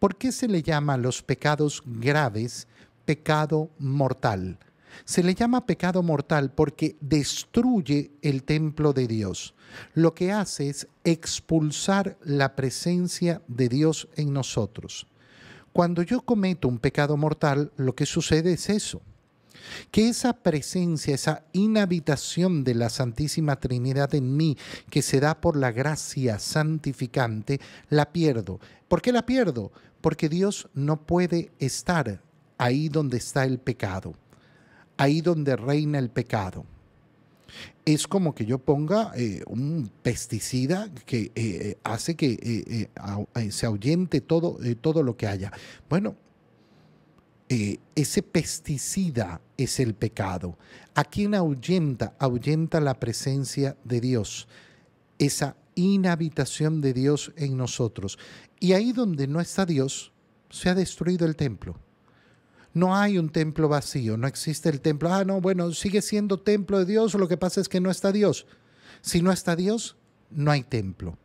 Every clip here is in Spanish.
¿Por qué se le llama a los pecados graves pecado mortal? Se le llama pecado mortal porque destruye el templo de Dios. Lo que hace es expulsar la presencia de Dios en nosotros. Cuando yo cometo un pecado mortal, lo que sucede es eso que esa presencia, esa inhabitación de la Santísima Trinidad en mí, que se da por la gracia santificante, la pierdo. ¿Por qué la pierdo? Porque Dios no puede estar ahí donde está el pecado, ahí donde reina el pecado es como que yo ponga eh, un pesticida que eh, hace que eh, se ahuyente todo, todo lo que haya. Bueno, eh, ese pesticida es el pecado. ¿A quién ahuyenta? Ahuyenta la presencia de Dios, esa inhabitación de Dios en nosotros. Y ahí donde no está Dios, se ha destruido el templo. No hay un templo vacío, no existe el templo. Ah, no, bueno, sigue siendo templo de Dios, lo que pasa es que no está Dios. Si no está Dios, no hay templo.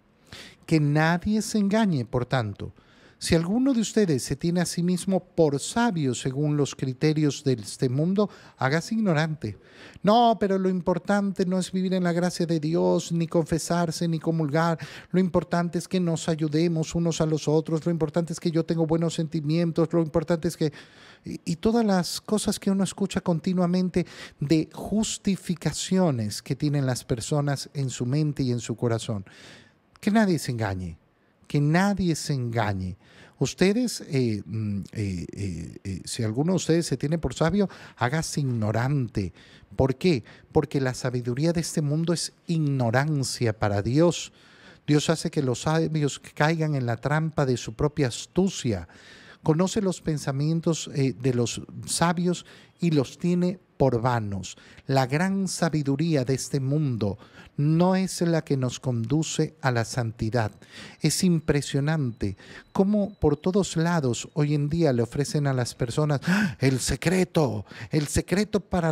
Que nadie se engañe, por tanto si alguno de ustedes se tiene a sí mismo por sabio según los criterios de este mundo, hágase ignorante. No, pero lo importante no es vivir en la gracia de Dios, ni confesarse, ni comulgar. Lo importante es que nos ayudemos unos a los otros. Lo importante es que yo tengo buenos sentimientos. Lo importante es que... Y, todas las cosas que uno escucha continuamente de justificaciones que tienen las personas en su mente y en su corazón. Que nadie se engañe que nadie se engañe. Ustedes, eh, mm, eh, eh, si alguno de ustedes se tiene por sabio, hágase ignorante. ¿Por qué? Porque la sabiduría de este mundo es ignorancia para Dios. Dios hace que los sabios caigan en la trampa de su propia astucia. Conoce los pensamientos de los sabios y los tiene por vanos. La gran sabiduría de este mundo no es la que nos conduce a la santidad. Es impresionante cómo por todos lados hoy en día le ofrecen a las personas ¡Ah! el secreto, el secreto para,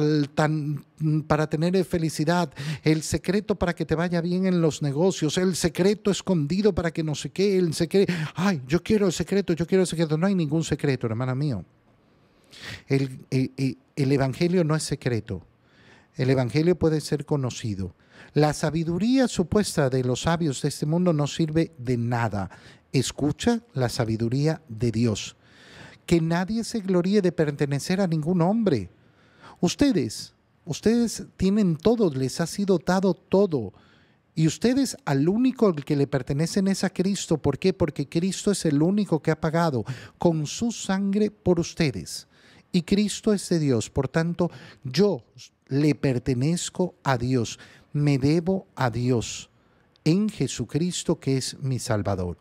para tener felicidad, el secreto para que te vaya bien en los negocios, el secreto escondido para que no sé qué, el secreto, ay, yo quiero el secreto, yo quiero el secreto. No hay ningún secreto, hermana mío. El, eh, eh, el, Evangelio no es secreto. El Evangelio puede ser conocido. La sabiduría supuesta de los sabios de este mundo no sirve de nada. Escucha la sabiduría de Dios. Que nadie se gloríe de pertenecer a ningún hombre. Ustedes, ustedes tienen todo, les ha sido dado todo. Y ustedes al único al que le pertenecen es a Cristo. ¿Por qué? Porque Cristo es el único que ha pagado con su sangre por ustedes y Cristo es de Dios. Por tanto, yo le pertenezco a Dios, me debo a Dios en Jesucristo que es mi Salvador.